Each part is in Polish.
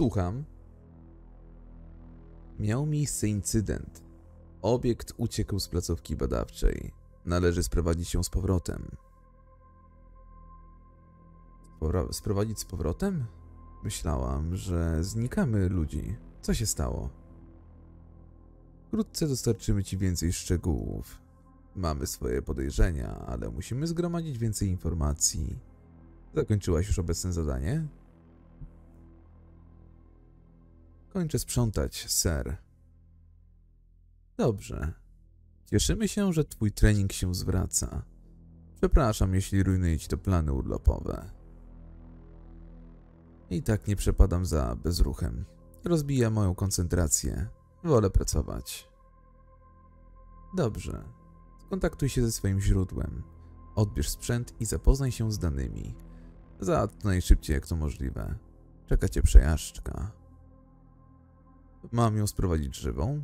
Słucham. Miał miejsce incydent. Obiekt uciekł z placówki badawczej. Należy sprowadzić ją z powrotem. Spora- sprowadzić z powrotem? Myślałam, że znikamy ludzi. Co się stało? Wkrótce dostarczymy ci więcej szczegółów. Mamy swoje podejrzenia, ale musimy zgromadzić więcej informacji. Zakończyłaś już obecne zadanie? Kończę sprzątać, ser. Dobrze. Cieszymy się, że twój trening się zwraca. Przepraszam, jeśli rujnuję ci to plany urlopowe. I tak nie przepadam za bezruchem. Rozbija moją koncentrację. Wolę pracować. Dobrze. Skontaktuj się ze swoim źródłem. Odbierz sprzęt i zapoznaj się z danymi. Za najszybciej jak to możliwe. Czeka cię przejażdżka. Mam ją sprowadzić żywą?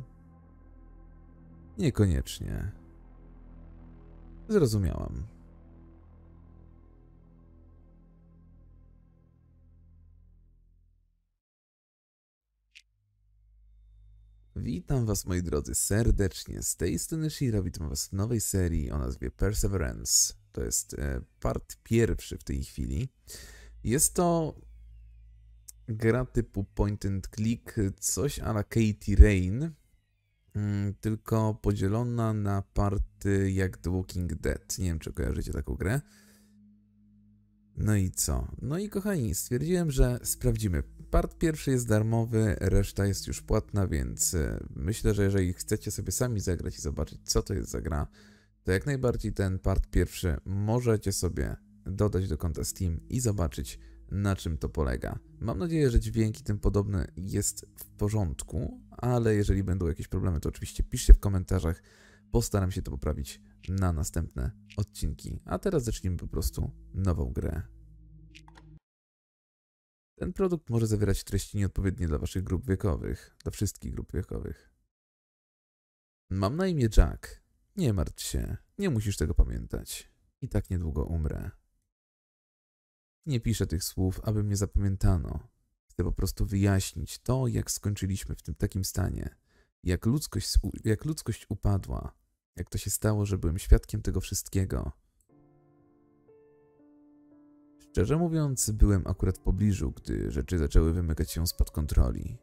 Niekoniecznie. Zrozumiałam. Witam Was, moi drodzy, serdecznie. Z tej strony Shira, witam Was w nowej serii o nazwie Perseverance. To jest e, part pierwszy w tej chwili. Jest to gra typu point and click, coś a la Katie Rain, mm, tylko podzielona na party jak The Walking Dead. Nie wiem, czy kojarzycie taką grę. No i co? No i kochani, stwierdziłem, że sprawdzimy. Part pierwszy jest darmowy, reszta jest już płatna, więc e, myślę, że jeżeli chcecie sobie sami zagrać i zobaczyć, co to jest za gra, to jak najbardziej ten part pierwszy możecie sobie dodać do konta Steam i zobaczyć, na czym to polega. Mam nadzieję, że dźwięk i tym podobne jest w porządku, ale jeżeli będą jakieś problemy, to oczywiście piszcie w komentarzach. Postaram się to poprawić na następne odcinki. A teraz zacznijmy po prostu nową grę. Ten produkt może zawierać treści nieodpowiednie dla waszych grup wiekowych, dla wszystkich grup wiekowych. Mam na imię Jack. Nie martw się, nie musisz tego pamiętać. I tak niedługo umrę. Nie piszę tych słów, aby mnie zapamiętano. Chcę po prostu wyjaśnić to, jak skończyliśmy w tym takim stanie, jak ludzkość, jak ludzkość upadła, jak to się stało, że byłem świadkiem tego wszystkiego. Szczerze mówiąc, byłem akurat w pobliżu, gdy rzeczy zaczęły wymykać się spod kontroli.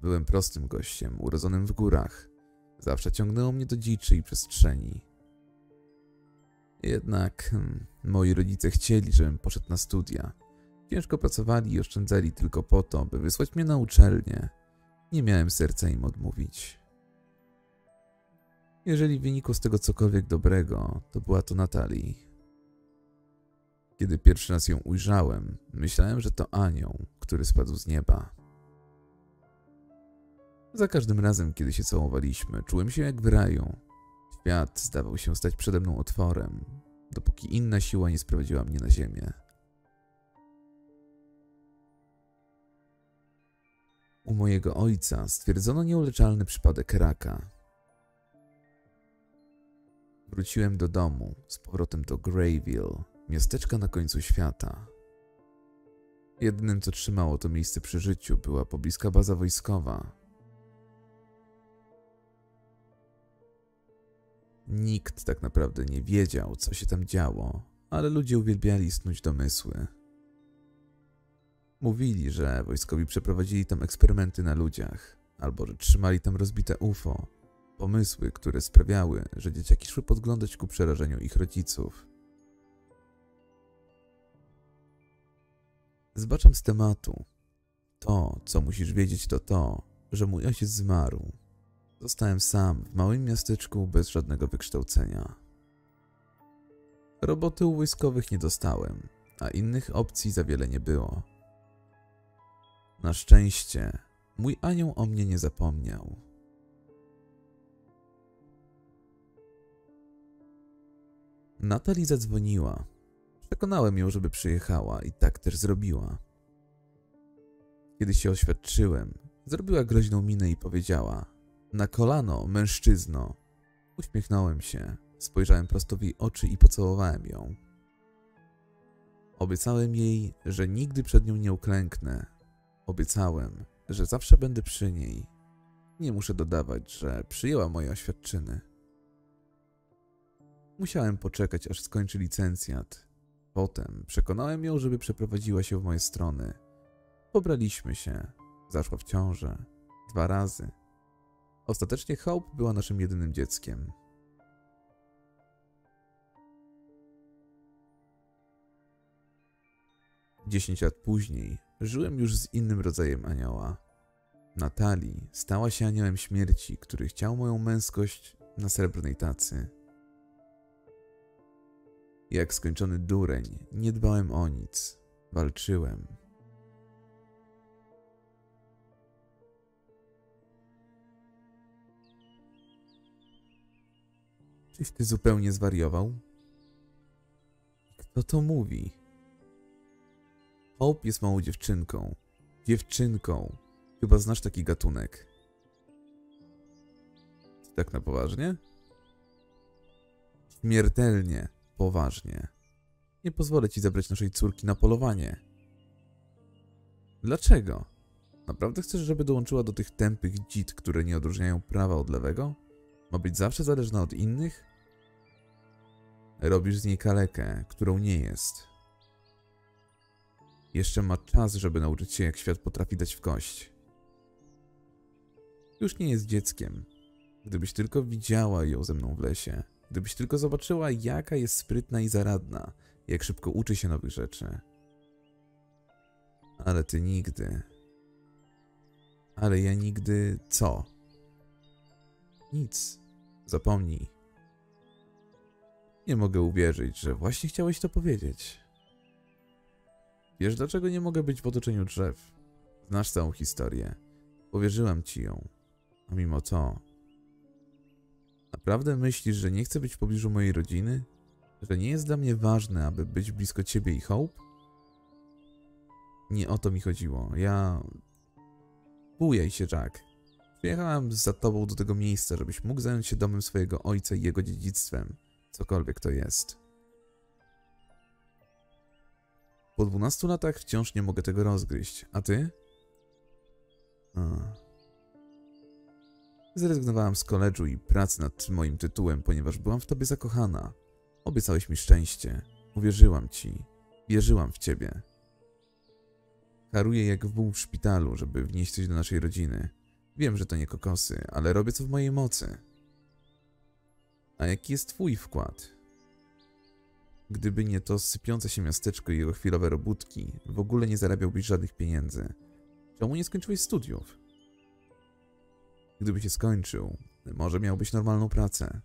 Byłem prostym gościem, urodzonym w górach. Zawsze ciągnęło mnie do dziczy i przestrzeni. Jednak hmm, moi rodzice chcieli, żebym poszedł na studia. Ciężko pracowali i oszczędzali tylko po to, by wysłać mnie na uczelnię. Nie miałem serca im odmówić. Jeżeli wynikło z tego cokolwiek dobrego, to była to Natalii. Kiedy pierwszy raz ją ujrzałem, myślałem, że to anioł, który spadł z nieba. Za każdym razem, kiedy się całowaliśmy, czułem się jak w raju. Świat zdawał się stać przede mną otworem, dopóki inna siła nie sprowadziła mnie na ziemię. U mojego ojca stwierdzono nieuleczalny przypadek raka. Wróciłem do domu, z powrotem do Greyville, miasteczka na końcu świata. Jedynym, co trzymało to miejsce przy życiu, była pobliska baza wojskowa. Nikt tak naprawdę nie wiedział, co się tam działo, ale ludzie uwielbiali snuć domysły. Mówili, że wojskowi przeprowadzili tam eksperymenty na ludziach, albo że trzymali tam rozbite UFO. Pomysły, które sprawiały, że dzieciaki szły podglądać ku przerażeniu ich rodziców. Zbaczam z tematu. To, co musisz wiedzieć, to to, że mój ojciec zmarł. Zostałem sam w małym miasteczku bez żadnego wykształcenia. Roboty u wojskowych nie dostałem, a innych opcji za wiele nie było. Na szczęście, mój anioł o mnie nie zapomniał. Natalie zadzwoniła. Przekonałem ją, żeby przyjechała i tak też zrobiła. Kiedy się oświadczyłem, zrobiła groźną minę i powiedziała: Na kolano, mężczyzno. Uśmiechnąłem się, spojrzałem prosto w jej oczy i pocałowałem ją. Obiecałem jej, że nigdy przed nią nie uklęknę. Obiecałem, że zawsze będę przy niej. Nie muszę dodawać, że przyjęła moje oświadczyny. Musiałem poczekać, aż skończy licencjat. Potem przekonałem ją, żeby przeprowadziła się w moje strony. Pobraliśmy się. Zaszła w ciążę. Dwa razy. Ostatecznie Hope była naszym jedynym dzieckiem. Dziesięć lat później żyłem już z innym rodzajem anioła. Natalii stała się aniołem śmierci, który chciał moją męskość na srebrnej tacy. Jak skończony dureń, nie dbałem o nic. Walczyłem. Czyś ty zupełnie zwariował? Kto to mówi? Hope jest małą dziewczynką. Dziewczynką. Chyba znasz taki gatunek. Tak na poważnie? Śmiertelnie poważnie. Nie pozwolę ci zabrać naszej córki na polowanie. Dlaczego? Naprawdę chcesz, żeby dołączyła do tych tępych dzit, które nie odróżniają prawa od lewego? Ma być zawsze zależna od innych? Robisz z niej kalekę, którą nie jest. Jeszcze ma czas, żeby nauczyć się, jak świat potrafi dać w kość. Już nie jest dzieckiem. Gdybyś tylko widziała ją ze mną w lesie, gdybyś tylko zobaczyła, jaka jest sprytna i zaradna, jak szybko uczy się nowych rzeczy. Ale ty nigdy. Ale ja nigdy co? Nic. Zapomnij. Nie mogę uwierzyć, że właśnie chciałeś to powiedzieć. Wiesz, dlaczego nie mogę być w otoczeniu drzew? Znasz całą historię. Powierzyłam ci ją. A mimo to. Naprawdę myślisz, że nie chcę być w pobliżu mojej rodziny? Że nie jest dla mnie ważne, aby być blisko ciebie i Hope? Nie o to mi chodziło. Ja. Bujaj się, Jack. Przyjechałem za tobą do tego miejsca, żebyś mógł zająć się domem swojego ojca i jego dziedzictwem, cokolwiek to jest. Po dwunastu latach wciąż nie mogę tego rozgryźć, a ty? A. Zrezygnowałam z koledżu i pracy nad moim tytułem, ponieważ byłam w tobie zakochana. Obiecałeś mi szczęście. Uwierzyłam ci. Wierzyłam w ciebie. Haruję jak wół w szpitalu, żeby wnieść coś do naszej rodziny. Wiem, że to nie kokosy, ale robię co w mojej mocy. A jaki jest twój wkład? Gdyby nie to sypiące się miasteczko i jego chwilowe robótki, w ogóle nie zarabiałbyś żadnych pieniędzy. Czemu nie skończyłeś studiów? Gdyby się skończył, może miałbyś normalną pracę.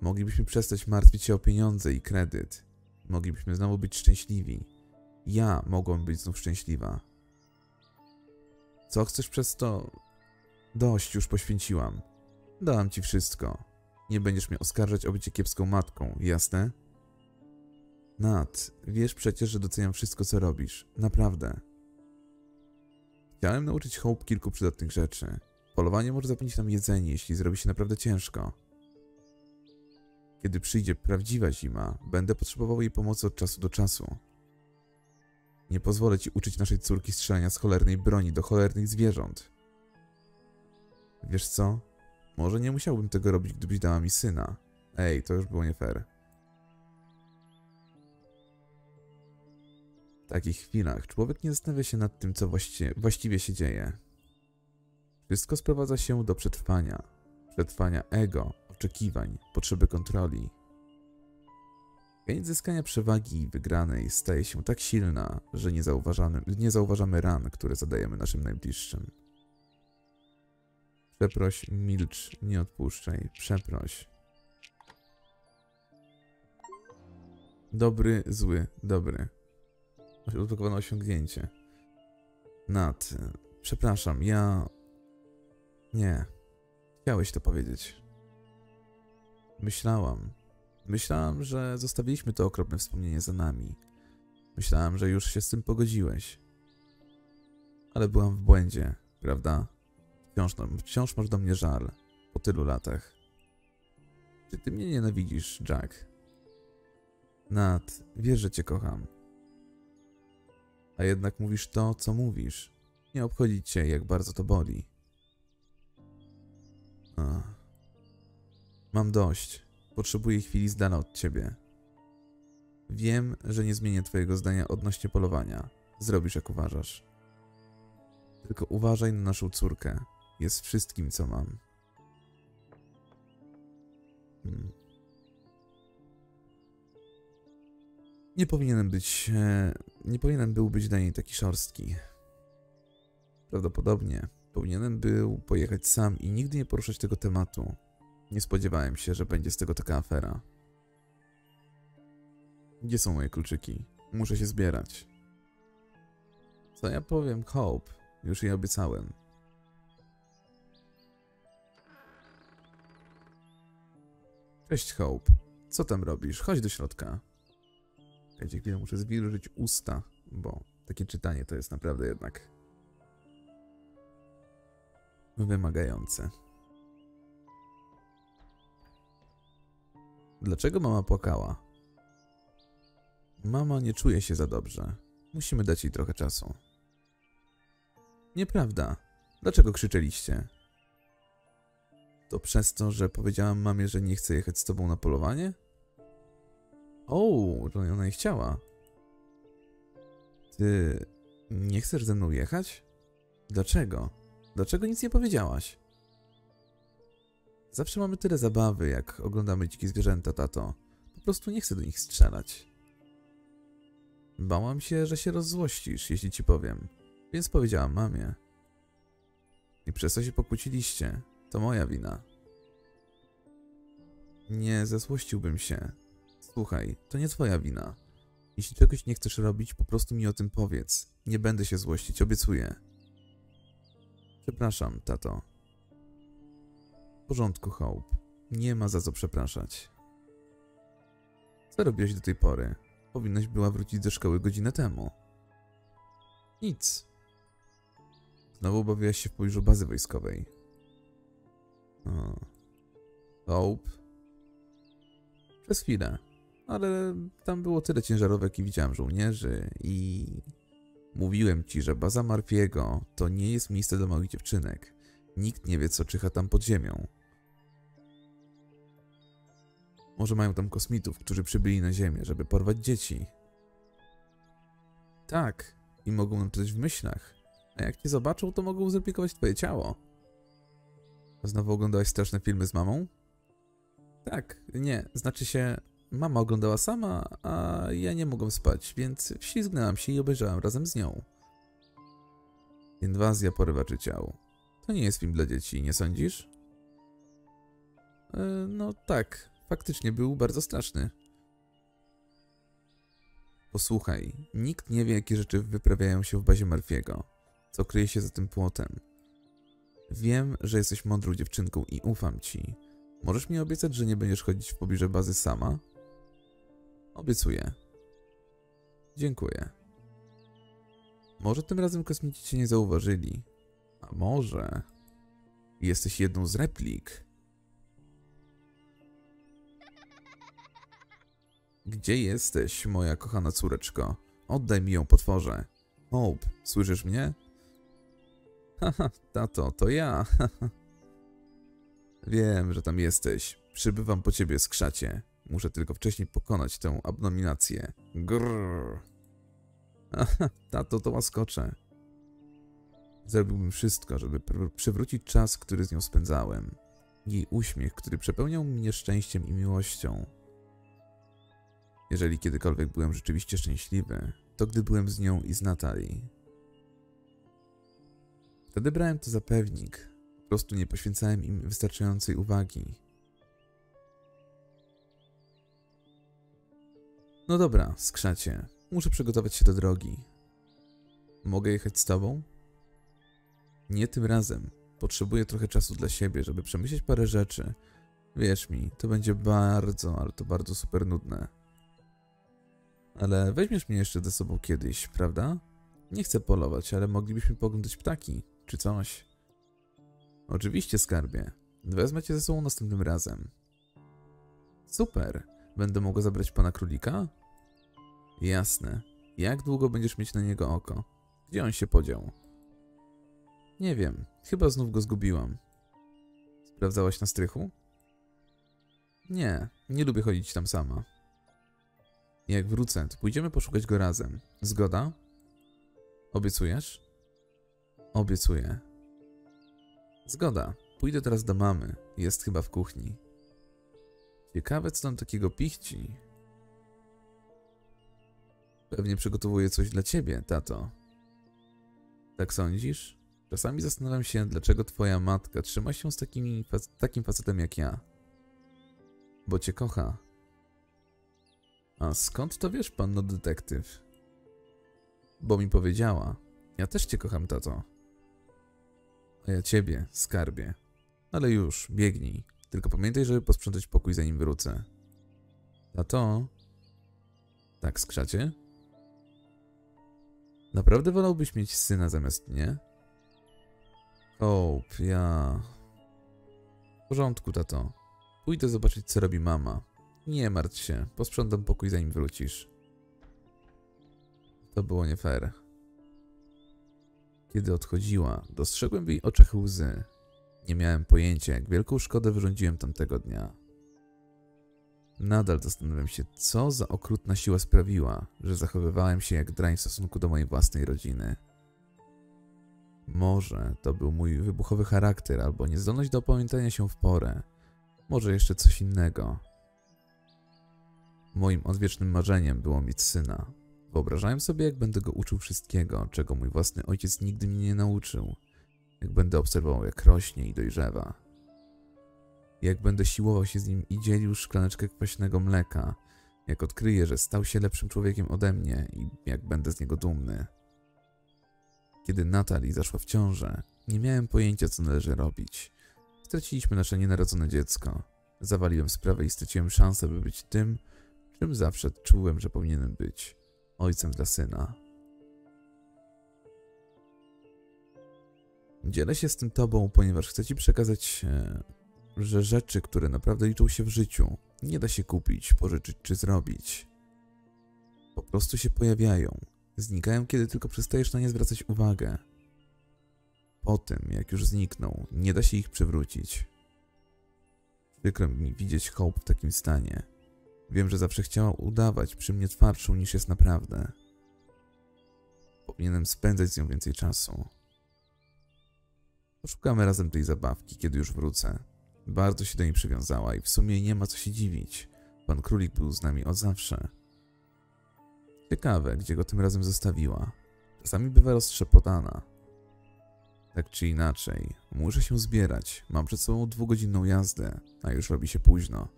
Moglibyśmy przestać martwić się o pieniądze i kredyt. Moglibyśmy znowu być szczęśliwi. Ja mogłam być znów szczęśliwa. Co chcesz przez to? Dość już poświęciłam. Dałam ci wszystko. Nie będziesz mnie oskarżać o bycie kiepską matką, jasne? Nat, wiesz przecież, że doceniam wszystko, co robisz. Naprawdę. Chciałem nauczyć Hope kilku przydatnych rzeczy. Polowanie może zapewnić nam jedzenie, jeśli zrobi się naprawdę ciężko. Kiedy przyjdzie prawdziwa zima, będę potrzebował jej pomocy od czasu do czasu. Nie pozwolę ci uczyć naszej córki strzelania z cholernej broni do cholernych zwierząt. Wiesz co? Może nie musiałbym tego robić, gdybyś dała mi syna. Ej, to już było nie fair. W takich chwilach człowiek nie zastanawia się nad tym, co właściwie, właściwie się dzieje. Wszystko sprowadza się do przetrwania. Przetrwania ego, oczekiwań, potrzeby kontroli. Chęć zyskania przewagi i wygranej staje się tak silna, że nie zauważamy, nie zauważamy ran, które zadajemy naszym najbliższym. Przeproś, milcz, nie odpuszczaj, przeproś. Dobry, zły, dobry. Odblokowane osiągnięcie. Nad. Przepraszam, ja. Nie. Chciałeś to powiedzieć. Myślałam. Myślałam, że zostawiliśmy to okropne wspomnienie za nami. Myślałam, że już się z tym pogodziłeś. Ale byłam w błędzie, prawda? Wciąż, wciąż masz do mnie żal. Po tylu latach. Czy ty mnie nienawidzisz, Jack? Nat, wiesz, że cię kocham. A jednak mówisz to, co mówisz. Nie obchodzi cię, jak bardzo to boli. Ach. Mam dość. Potrzebuję chwili z od ciebie. Wiem, że nie zmienię twojego zdania odnośnie polowania. Zrobisz jak uważasz. Tylko uważaj na naszą córkę. Jest wszystkim, co mam. Hmm. Nie powinienem być. E, nie powinienem był być dla niej taki szorstki. Prawdopodobnie powinienem był pojechać sam i nigdy nie poruszać tego tematu. Nie spodziewałem się, że będzie z tego taka afera. Gdzie są moje kluczyki? Muszę się zbierać. Co ja powiem, Hope? Już jej obiecałem. Cześć, Hope. Co tam robisz? Chodź do środka. Czekajcie chwilę, muszę zwilżyć usta, bo takie czytanie to jest naprawdę jednak wymagające. Dlaczego mama płakała? Mama nie czuje się za dobrze. Musimy dać jej trochę czasu. Nieprawda. Dlaczego krzyczeliście? To przez to, że powiedziałam mamie, że nie chcę jechać z tobą na polowanie? O, to ona nie chciała. Ty nie chcesz ze mną jechać? Dlaczego? Dlaczego nic nie powiedziałaś? Zawsze mamy tyle zabawy, jak oglądamy dzikie zwierzęta, tato. Po prostu nie chcę do nich strzelać. Bałam się, że się rozzłościsz, jeśli ci powiem. Więc powiedziałam mamie. I przez to się pokłóciliście. To moja wina. Nie zezłościłbym się. Słuchaj, to nie twoja wina. Jeśli czegoś nie chcesz robić, po prostu mi o tym powiedz. Nie będę się złościć, obiecuję. Przepraszam, tato. W porządku, Hope. Nie ma za co przepraszać. Co robiłeś do tej pory? Powinnaś była wrócić do szkoły godzinę temu. Nic. Znowu bawiłaś się w pobliżu bazy wojskowej. O. Hope? Przez chwilę. Ale tam było tyle ciężarówek i widziałem żołnierzy i... Mówiłem ci, że baza Marfiego to nie jest miejsce dla małych dziewczynek. Nikt nie wie, co czyha tam pod ziemią. Może mają tam kosmitów, którzy przybyli na Ziemię, żeby porwać dzieci. Tak, i mogą nam czytać w myślach. A jak cię zobaczą, to mogą zreplikować twoje ciało. Znowu oglądałeś straszne filmy z mamą? Tak, nie, znaczy się, mama oglądała sama, a ja nie mogłem spać, więc wślizgnęłam się i obejrzałam razem z nią. Inwazja porywaczy ciał. To nie jest film dla dzieci, nie sądzisz? E, no tak, faktycznie był bardzo straszny. Posłuchaj, nikt nie wie, jakie rzeczy wyprawiają się w bazie Marfiego, co kryje się za tym płotem. Wiem, że jesteś mądrą dziewczynką i ufam ci. Możesz mi obiecać, że nie będziesz chodzić w pobliżu bazy sama? Obiecuję. Dziękuję. Może tym razem kosmici cię nie zauważyli. A może... Jesteś jedną z replik. Gdzie jesteś, moja kochana córeczko? Oddaj mi ją potworze. Hope, słyszysz mnie? Haha, tato, to ja. Wiem, że tam jesteś. Przybywam po ciebie, skrzacie. Muszę tylko wcześniej pokonać tę abominację. Grrr. Aha, tato, to łaskocze. Zrobiłbym wszystko, żeby przywrócić czas, który z nią spędzałem. Jej uśmiech, który przepełniał mnie szczęściem i miłością. Jeżeli kiedykolwiek byłem rzeczywiście szczęśliwy, to gdy byłem z nią i z Natalii. Wtedy brałem to za pewnik. Po prostu nie poświęcałem im wystarczającej uwagi. No dobra, skrzacie. Muszę przygotować się do drogi. Mogę jechać z tobą? Nie tym razem. Potrzebuję trochę czasu dla siebie, żeby przemyśleć parę rzeczy. Wierz mi, to będzie bardzo, ale to bardzo super nudne. Ale weźmiesz mnie jeszcze ze sobą kiedyś, prawda? Nie chcę polować, ale moglibyśmy poglądać ptaki, czy coś. Oczywiście, skarbie. Wezmę cię ze sobą następnym razem. Super. Będę mogła zabrać pana królika? Jasne. Jak długo będziesz mieć na niego oko? Gdzie on się podział? Nie wiem, chyba znów go zgubiłam. Sprawdzałaś na strychu? Nie, nie lubię chodzić tam sama. Jak wrócę, to pójdziemy poszukać go razem. Zgoda? Obiecujesz? Obiecuję. Zgoda. Pójdę teraz do mamy. Jest chyba w kuchni. Ciekawe, co tam takiego pichci. Pewnie przygotowuje coś dla ciebie, tato. Tak sądzisz? Czasami zastanawiam się, dlaczego twoja matka trzyma się z takimi, takim facetem jak ja. Bo cię kocha. A skąd to wiesz, panno detektyw? Bo mi powiedziała. Ja też cię kocham, tato. A ja ciebie, skarbie. Ale już, biegnij. Tylko pamiętaj, żeby posprzątać pokój, zanim wrócę. Tato? Tak, skrzacie? Naprawdę wolałbyś mieć syna zamiast mnie? Hope, ja... W porządku, tato. Pójdę zobaczyć, co robi mama. Nie martw się, posprzątam pokój, zanim wrócisz. To było nie fair. Kiedy odchodziła, dostrzegłem w jej oczach łzy. Nie miałem pojęcia, jak wielką szkodę wyrządziłem tamtego dnia. Nadal zastanawiam się, co za okrutna siła sprawiła, że zachowywałem się jak drań w stosunku do mojej własnej rodziny. Może to był mój wybuchowy charakter albo niezdolność do opamiętania się w porę. Może jeszcze coś innego. Moim odwiecznym marzeniem było mieć syna. Wyobrażałem sobie, jak będę go uczył wszystkiego, czego mój własny ojciec nigdy mnie nie nauczył. Jak będę obserwował, jak rośnie i dojrzewa. Jak będę siłował się z nim i dzielił szklaneczkę kwaśnego mleka. Jak odkryję, że stał się lepszym człowiekiem ode mnie i jak będę z niego dumny. Kiedy Natalie zaszła w ciążę, nie miałem pojęcia, co należy robić. Straciliśmy nasze nienarodzone dziecko. Zawaliłem sprawę i straciłem szansę, by być tym, czym zawsze czułem, że powinienem być ojcem dla syna. Dzielę się z tym tobą, ponieważ chcę ci przekazać, e, że rzeczy, które naprawdę liczą się w życiu, nie da się kupić, pożyczyć czy zrobić. Po prostu się pojawiają. Znikają, kiedy tylko przestajesz na nie zwracać uwagę. Po tym, jak już znikną, nie da się ich przywrócić. Przykro mi widzieć Hope w takim stanie. Wiem, że zawsze chciała udawać przy mnie twardszą niż jest naprawdę. Powinienem spędzać z nią więcej czasu. Poszukamy razem tej zabawki, kiedy już wrócę. Bardzo się do niej przywiązała i w sumie nie ma co się dziwić. Pan Królik był z nami od zawsze. Ciekawe, gdzie go tym razem zostawiła. Czasami bywa roztrzepotana. Tak czy inaczej, muszę się zbierać. Mam przed sobą dwugodzinną jazdę, a już robi się późno.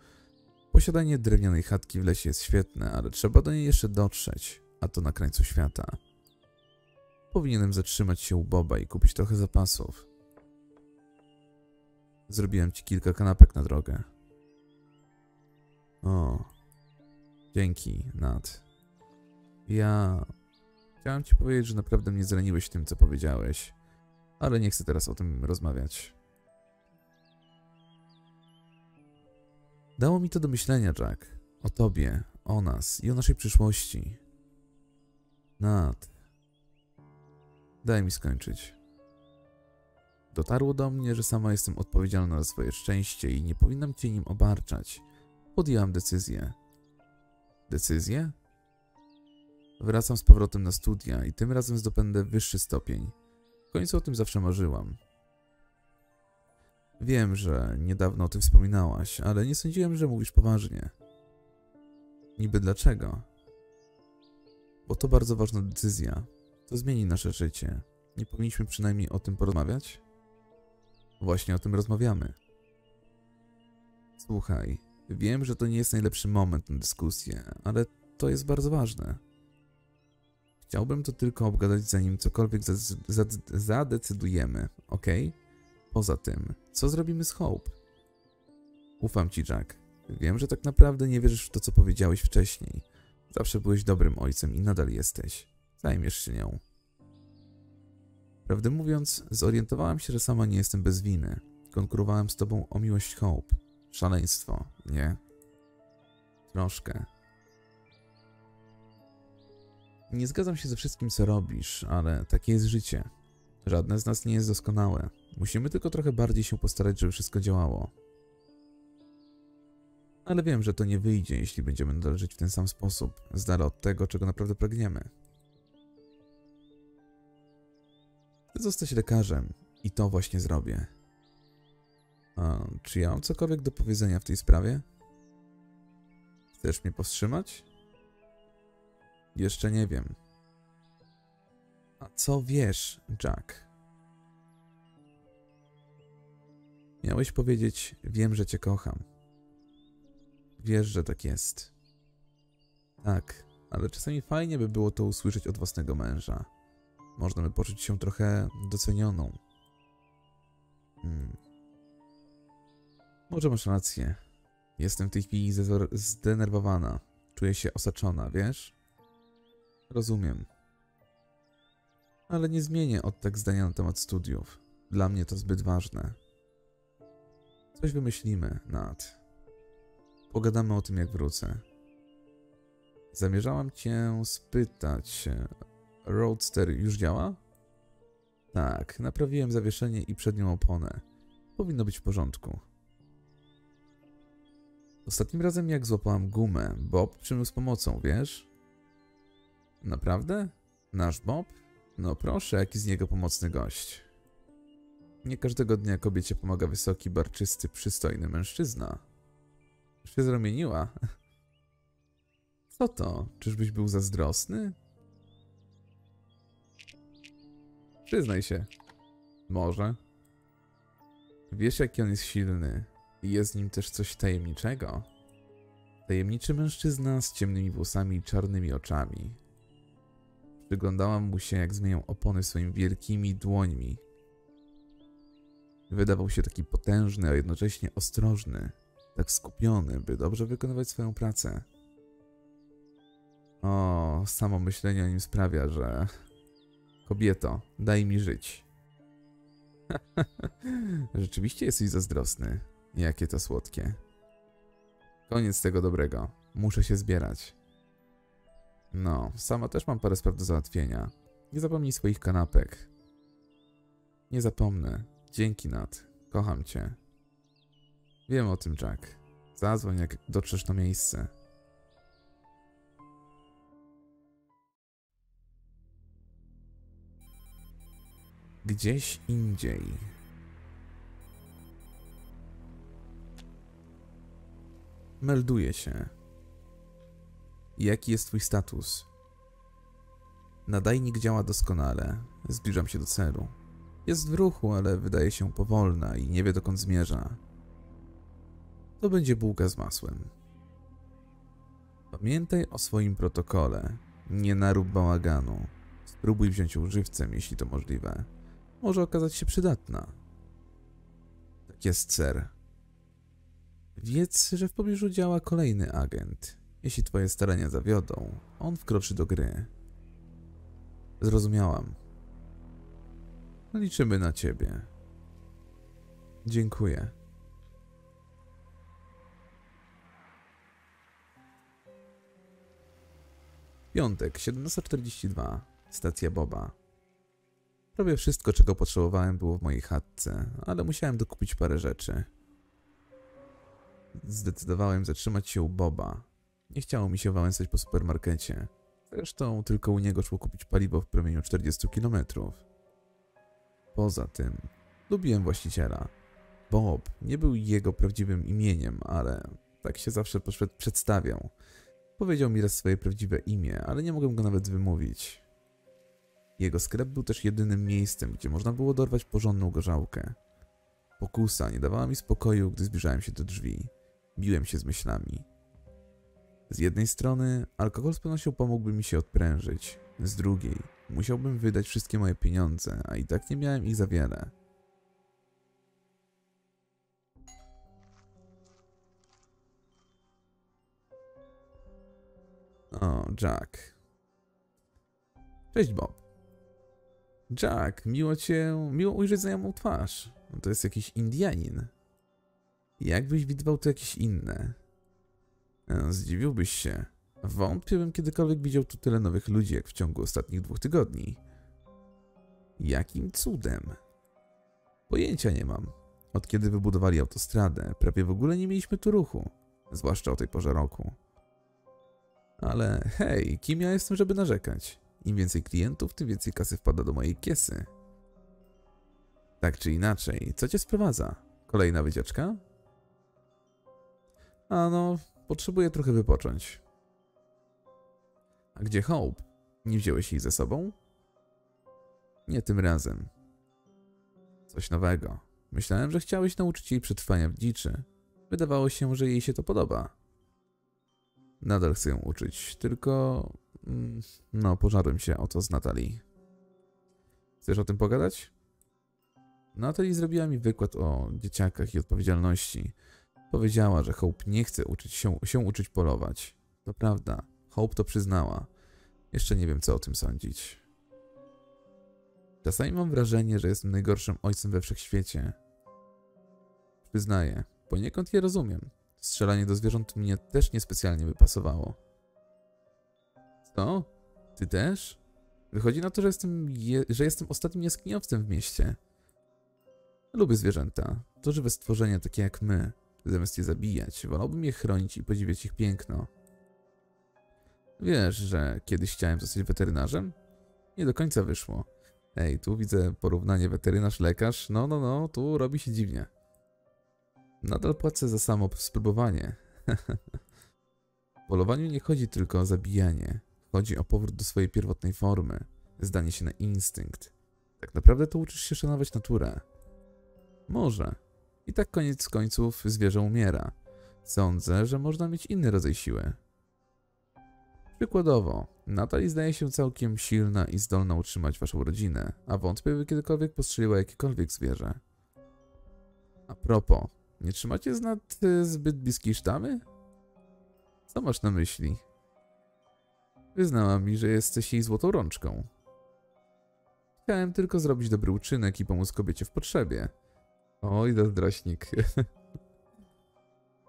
Posiadanie drewnianej chatki w lesie jest świetne, ale trzeba do niej jeszcze dotrzeć, a to na krańcu świata. Powinienem zatrzymać się u Boba i kupić trochę zapasów. Zrobiłem ci kilka kanapek na drogę. O, dzięki, Nat. Ja chciałem ci powiedzieć, że naprawdę mnie zraniłeś tym, co powiedziałeś, ale nie chcę teraz o tym rozmawiać. Dało mi to do myślenia, Jack. O tobie, o nas i o naszej przyszłości. Nat. Daj mi skończyć. Dotarło do mnie, że sama jestem odpowiedzialna za swoje szczęście i nie powinnam cię nim obarczać. Podjęłam decyzję. Decyzję? Wracam z powrotem na studia i tym razem zdobędę wyższy stopień. W końcu o tym zawsze marzyłam. Wiem, że niedawno o tym wspominałaś, ale nie sądziłem, że mówisz poważnie. Niby dlaczego? Bo to bardzo ważna decyzja. To zmieni nasze życie. Nie powinniśmy przynajmniej o tym porozmawiać? Właśnie o tym rozmawiamy. Słuchaj, wiem, że to nie jest najlepszy moment na dyskusję, ale to jest bardzo ważne. Chciałbym to tylko obgadać, zanim cokolwiek zadecydujemy, ok? Poza tym, co zrobimy z Hope? Ufam ci, Jack. Wiem, że tak naprawdę nie wierzysz w to, co powiedziałeś wcześniej. Zawsze byłeś dobrym ojcem i nadal jesteś. Zajmiesz się nią. Prawdę mówiąc, zorientowałem się, że sama nie jestem bez winy. Konkurowałem z tobą o miłość Hope. Szaleństwo, nie? Troszkę. Nie zgadzam się ze wszystkim, co robisz, ale takie jest życie. Żadne z nas nie jest doskonałe. Musimy tylko trochę bardziej się postarać, żeby wszystko działało. Ale wiem, że to nie wyjdzie, jeśli będziemy nadal żyć w ten sam sposób, z dala od tego, czego naprawdę pragniemy. Chcę zostać lekarzem i to właśnie zrobię. A czy ja mam cokolwiek do powiedzenia w tej sprawie? Chcesz mnie powstrzymać? Jeszcze nie wiem. A co wiesz, Jack? Miałeś powiedzieć: Wiem, że cię kocham. Wiesz, że tak jest. Tak, ale czasami fajnie by było to usłyszeć od własnego męża. Można by poczuć się trochę docenioną. Hmm. Może masz rację. Jestem w tej chwili zdenerwowana. Czuję się osaczona, wiesz? Rozumiem. Ale nie zmienię od tak zdania na temat studiów. Dla mnie to zbyt ważne. Coś wymyślimy, Nat. Pogadamy o tym, jak wrócę. Zamierzałam cię spytać. Roadster już działa? Tak, naprawiłem zawieszenie i przednią oponę. Powinno być w porządku. Ostatnim razem jak złapałam gumę, Bob przyniósł pomocą, wiesz? Naprawdę? Nasz Bob? No proszę, jaki z niego pomocny gość. Nie każdego dnia kobiecie pomaga wysoki, barczysty, przystojny mężczyzna. Się zromieniła. Co to? Czyżbyś był zazdrosny? Przyznaj się. Może. Wiesz, jaki on jest silny. I jest w nim też coś tajemniczego. Tajemniczy mężczyzna z ciemnymi włosami i czarnymi oczami. Przyglądałam mu się, jak zmieniał opony swoimi wielkimi dłońmi. Wydawał się taki potężny, a jednocześnie ostrożny, tak skupiony, by dobrze wykonywać swoją pracę. O, samo myślenie o nim sprawia, że. Kobieto, daj mi żyć. Rzeczywiście jesteś zazdrosny. Jakie to słodkie. Koniec tego dobrego. Muszę się zbierać. No, sama też mam parę spraw do załatwienia. Nie zapomnij swoich kanapek. Nie zapomnę. Dzięki, Nat. Kocham cię. Wiem o tym, Jack. Zadzwoń, jak dotrzesz na miejsce. Gdzieś indziej. Melduje się. Jaki jest twój status? Nadajnik działa doskonale. Zbliżam się do celu. Jest w ruchu, ale wydaje się powolna i nie wie dokąd zmierza. To będzie bułka z masłem. Pamiętaj o swoim protokole. Nie narób bałaganu. Spróbuj wziąć ją żywcem, jeśli to możliwe. Może okazać się przydatna. Tak jest, ser. Wiedz, że w pobliżu działa kolejny agent. Jeśli twoje starania zawiodą, on wkroczy do gry. Zrozumiałam. Liczymy na ciebie. Dziękuję. Piątek, 17.42. Stacja Boba. Prawie wszystko, czego potrzebowałem, było w mojej chatce, ale musiałem dokupić parę rzeczy. Zdecydowałem zatrzymać się u Boba. Nie chciało mi się wałęsać po supermarkecie. Zresztą tylko u niego szło kupić paliwo w promieniu 40 km. Poza tym, lubiłem właściciela. Bob nie był jego prawdziwym imieniem, ale tak się zawsze przedstawiał. Powiedział mi raz swoje prawdziwe imię, ale nie mogłem go nawet wymówić. Jego sklep był też jedynym miejscem, gdzie można było dorwać porządną gorzałkę. Pokusa nie dawała mi spokoju, gdy zbliżałem się do drzwi. Biłem się z myślami. Z jednej strony, alkohol z pewnością pomógłby mi się odprężyć. Z drugiej, musiałbym wydać wszystkie moje pieniądze, a i tak nie miałem ich za wiele. O, Jack. Cześć, Bob. Jack, miło cię, miło ujrzeć znajomą twarz. To jest jakiś Indianin. Jakbyś widywał to jakieś inne? E, zdziwiłbyś się. Wątpię, bym kiedykolwiek widział tu tyle nowych ludzi, jak w ciągu ostatnich dwóch tygodni. Jakim cudem? Pojęcia nie mam. Od kiedy wybudowali autostradę, prawie w ogóle nie mieliśmy tu ruchu, zwłaszcza o tej porze roku. Ale hej, kim ja jestem, żeby narzekać? Im więcej klientów, tym więcej kasy wpada do mojej kiesy. Tak czy inaczej, co cię sprowadza? Kolejna wycieczka? A no, potrzebuję trochę wypocząć. A gdzie Hope? Nie wziąłeś jej ze sobą? Nie tym razem. Coś nowego. Myślałem, że chciałeś nauczyć jej przetrwania w dziczy. Wydawało się, że jej się to podoba. Nadal chcę ją uczyć, tylko... mm, No, pożarłem się o to z Natalii. Chcesz o tym pogadać? Natalie zrobiła mi wykład o dzieciakach i odpowiedzialności. Powiedziała, że Hope nie chce uczyć się, się uczyć polować. To prawda, Hope to przyznała. Jeszcze nie wiem, co o tym sądzić. Czasami mam wrażenie, że jestem najgorszym ojcem we wszechświecie. Przyznaję, poniekąd je rozumiem. Strzelanie do zwierząt mnie też niespecjalnie by pasowało. Co? Ty też? Wychodzi na to, że jestem, je, że jestem ostatnim jaskiniowcem w mieście. Lubię zwierzęta. To żywe stworzenia takie jak my. Zamiast je zabijać, wolałbym je chronić i podziwiać ich piękno. Wiesz, że kiedyś chciałem zostać weterynarzem? Nie do końca wyszło. Ej, tu widzę porównanie weterynarz-lekarz. No, no, no, tu robi się dziwnie. Nadal płacę za samo spróbowanie. w polowaniu nie chodzi tylko o zabijanie. Chodzi o powrót do swojej pierwotnej formy. Zdanie się na instynkt. Tak naprawdę to uczysz się szanować naturę. Może. I tak koniec końców zwierzę umiera. Sądzę, że można mieć inny rodzaj siły. Przykładowo, Natalie zdaje się całkiem silna i zdolna utrzymać waszą rodzinę, a wątpię, by kiedykolwiek postrzeliła jakiekolwiek zwierzę. A propos, nie trzymacie z nad y, zbyt bliskiej sztamy? Co masz na myśli? Wyznała mi, że jesteś jej złotą rączką. Chciałem tylko zrobić dobry uczynek i pomóc kobiecie w potrzebie. Oj, zazdrośnik.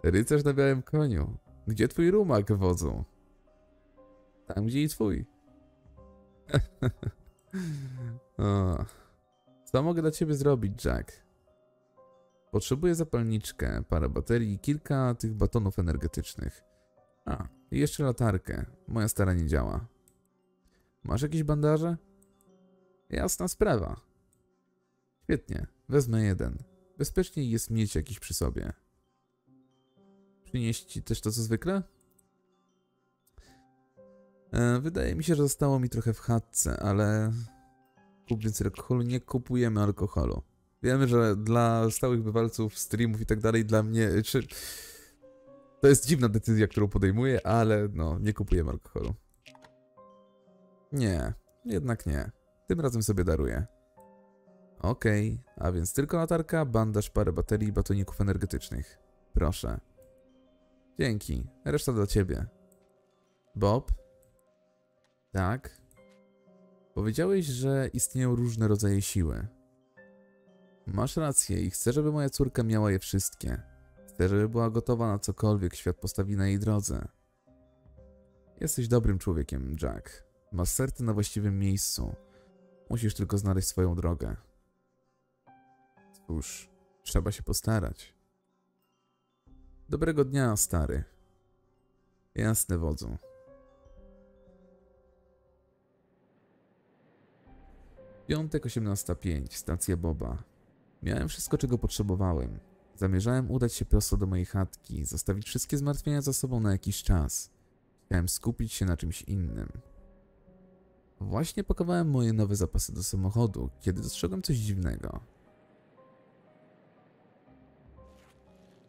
Rycerz na białym koniu. Gdzie twój rumak wodzu? Tam, gdzie i twój. o. Co mogę dla ciebie zrobić, Jack? Potrzebuję zapalniczkę, parę baterii i kilka tych batonów energetycznych. A, i jeszcze latarkę. Moja stara nie działa. Masz jakieś bandaże? Jasna sprawa. Świetnie, wezmę jeden. Bezpieczniej jest mieć jakiś przy sobie. Przynieść ci też to co zwykle? E, wydaje mi się, że zostało mi trochę w chatce, ale kup więcej alkoholu. Nie kupujemy alkoholu. Wiemy, że dla stałych bywalców, streamów i tak dalej, dla mnie... Czy... To jest dziwna decyzja, którą podejmuję, ale no, nie kupujemy alkoholu. Nie, jednak nie. Tym razem sobie daruję. Okej, a więc tylko latarka, bandaż, parę baterii i batoników energetycznych. Proszę. Dzięki, reszta dla ciebie. Bob? Tak? Powiedziałeś, że istnieją różne rodzaje siły. Masz rację i chcę, żeby moja córka miała je wszystkie. Chcę, żeby była gotowa na cokolwiek świat postawi na jej drodze. Jesteś dobrym człowiekiem, Jack. Masz serce na właściwym miejscu. Musisz tylko znaleźć swoją drogę. Cóż, trzeba się postarać. Dobrego dnia, stary. Jasne, wodzu. Piątek 18.05, stacja Boba. Miałem wszystko, czego potrzebowałem. Zamierzałem udać się prosto do mojej chatki, zostawić wszystkie zmartwienia za sobą na jakiś czas. Chciałem skupić się na czymś innym. Właśnie pakowałem moje nowe zapasy do samochodu, kiedy dostrzegłem coś dziwnego.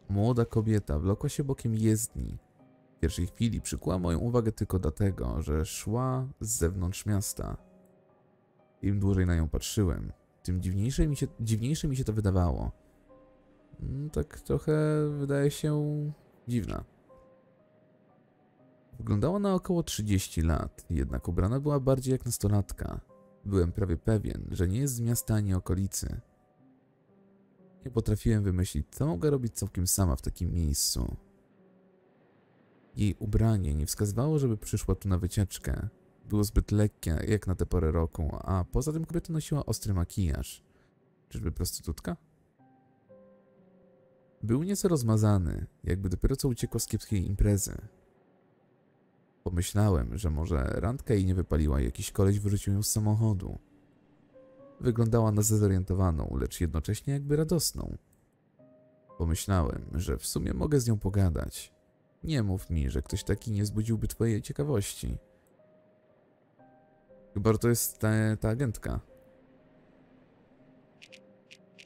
Młoda kobieta wlokła się bokiem jezdni. W pierwszej chwili przykuła moją uwagę tylko dlatego, że szła z zewnątrz miasta. Im dłużej na nią patrzyłem, tym dziwniejsze mi się, dziwniejsze mi się to wydawało. Mm, tak trochę wydaje się dziwna. Wyglądała na około 30 lat, jednak ubrana była bardziej jak nastolatka. Byłem prawie pewien, że nie jest z miasta ani okolicy. Nie potrafiłem wymyślić, co mogę robić całkiem sama w takim miejscu. Jej ubranie nie wskazywało, żeby przyszła tu na wycieczkę. było zbyt lekkie, jak na tę porę roku, a poza tym kobieta nosiła ostry makijaż. Czyżby prostytutka? Był nieco rozmazany, jakby dopiero co uciekła z kiepskiej imprezy. Pomyślałem, że może randka jej nie wypaliła i jakiś koleś wyrzucił ją z samochodu. Wyglądała na zdezorientowaną, lecz jednocześnie jakby radosną. Pomyślałem, że w sumie mogę z nią pogadać. Nie mów mi, że ktoś taki nie zbudziłby twojej ciekawości. Chyba to jest ta, ta agentka.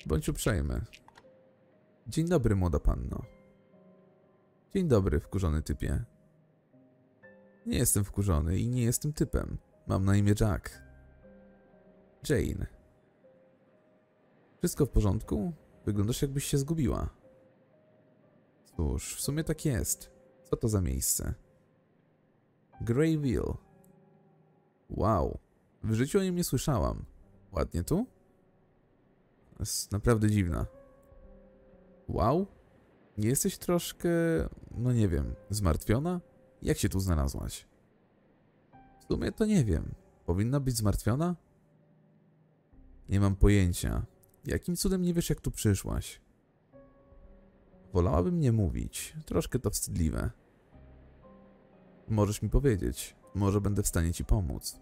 Bądź uprzejmy. Dzień dobry, młoda panno. Dzień dobry, wkurzony typie. Nie jestem wkurzony i nie jestem typem. Mam na imię Jack. Jane. Wszystko w porządku? Wyglądasz jakbyś się zgubiła. Cóż, w sumie tak jest. Co to za miejsce? Greyville. Wow. W życiu o nim nie słyszałam. Ładnie tu? Jest naprawdę dziwna. Wow? Nie jesteś troszkę, no nie wiem, zmartwiona? Jak się tu znalazłaś? W sumie to nie wiem. Powinna być zmartwiona? Nie mam pojęcia. Jakim cudem nie wiesz, jak tu przyszłaś? Wolałabym nie mówić. Troszkę to wstydliwe. Możesz mi powiedzieć. Może będę w stanie ci pomóc.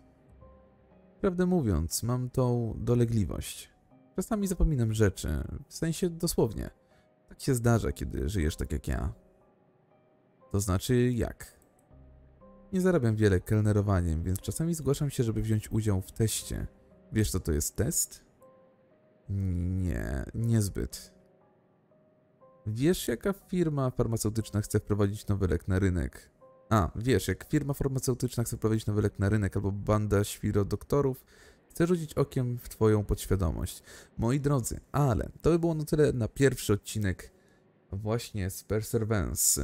Prawdę mówiąc, mam tą dolegliwość. Czasami zapominam rzeczy, w sensie dosłownie. Tak się zdarza, kiedy żyjesz tak jak ja. To znaczy jak? Nie zarabiam wiele kelnerowaniem, więc czasami zgłaszam się, żeby wziąć udział w teście. Wiesz, co to jest test? Nie, niezbyt. Wiesz, jaka firma farmaceutyczna chce wprowadzić nowy lek na rynek? A, wiesz, jak firma farmaceutyczna chce wprowadzić nowy lek na rynek albo banda świrodoktorów chce rzucić okiem w twoją podświadomość. Moi drodzy, ale to by było na tyle na pierwszy odcinek właśnie z Perseverance.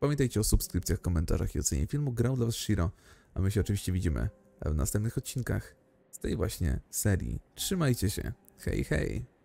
Pamiętajcie o subskrypcjach, komentarzach i ocenie filmu. Grał dla was Shiro, a my się oczywiście widzimy w następnych odcinkach z tej właśnie serii. Trzymajcie się. Hej, hej.